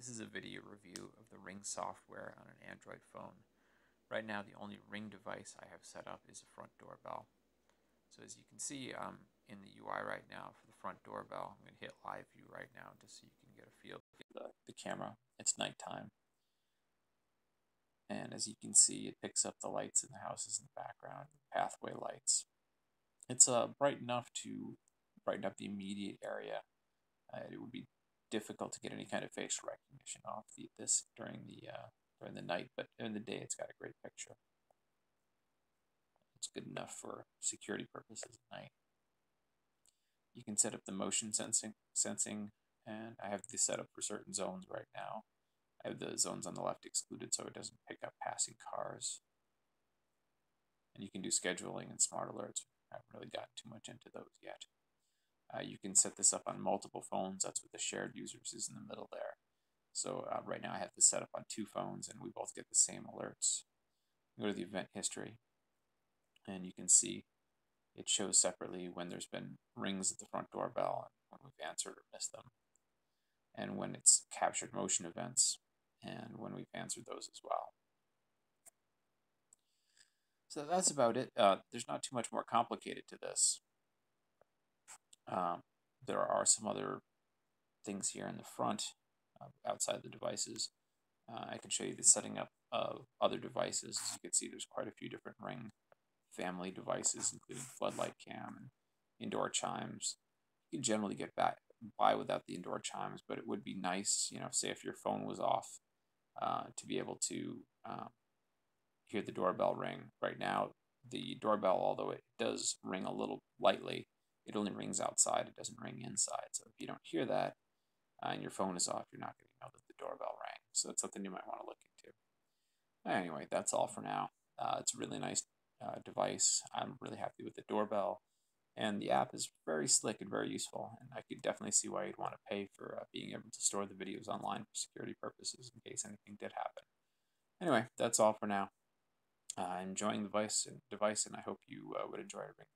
This is a video review of the Ring software on an Android phone. Right now the only Ring device I have set up is a front doorbell. So as you can see I'm in the UI right now for the front doorbell. I'm going to hit live view right now just so you can get a feel of the, camera. It's nighttime. And as you can see it picks up the lights in the houses in the background, pathway lights. It's uh, bright enough to brighten up the immediate area. Uh, it would be difficult to get any kind of facial recognition off the, this during the uh, during the night, but in the day it's got a great picture. It's good enough for security purposes at night. You can set up the motion sensing, sensing, and I have this set up for certain zones right now. I have the zones on the left excluded so it doesn't pick up passing cars. And you can do scheduling and smart alerts. I haven't really gotten too much into those yet. Uh, you can set this up on multiple phones. That's what the shared users is in the middle there. So uh, right now I have this set up on two phones and we both get the same alerts. Go to the event history and you can see it shows separately when there's been rings at the front doorbell and when we've answered or missed them and when it's captured motion events and when we've answered those as well. So that's about it. Uh, there's not too much more complicated to this. Um, there are some other things here in the front uh, outside the devices. Uh, I can show you the setting up of other devices. As you can see, there's quite a few different Ring family devices, including floodlight cam and indoor chimes. You can generally get back by without the indoor chimes, but it would be nice, you know, say if your phone was off, uh, to be able to um, hear the doorbell ring. Right now, the doorbell, although it does ring a little lightly, it only rings outside, it doesn't ring inside. So if you don't hear that uh, and your phone is off, you're not going to know that the doorbell rang. So that's something you might want to look into. Anyway, that's all for now. Uh, it's a really nice uh, device. I'm really happy with the doorbell. And the app is very slick and very useful. And I could definitely see why you'd want to pay for uh, being able to store the videos online for security purposes in case anything did happen. Anyway, that's all for now. Uh, enjoying the device, device, and I hope you uh, would enjoy it.